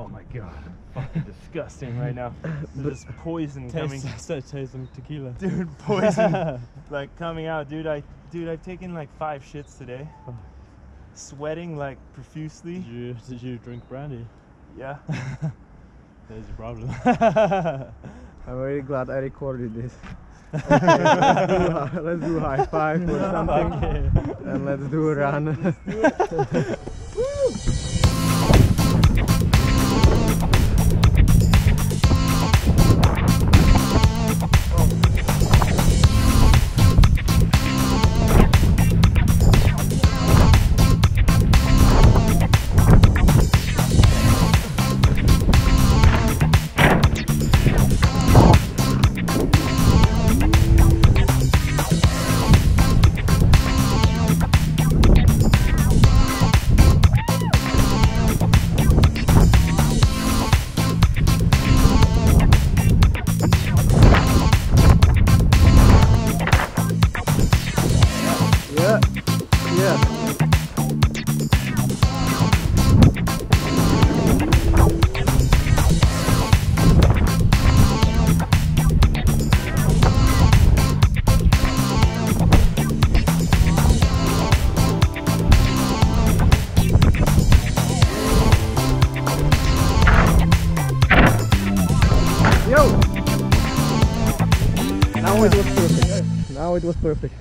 Oh my god, fucking disgusting right now. This poison coming, Taste, taste, taste some tequila. dude. Poison, like coming out, dude. I, dude, I've taken like five shits today. Sweating like profusely. Did you, did you drink brandy? Yeah. There's your problem. I'm really glad I recorded this. Okay, let's, do, a- let's do high five or something, okay. and let's do a run. yeah, Now it was perfect. Now it was perfect.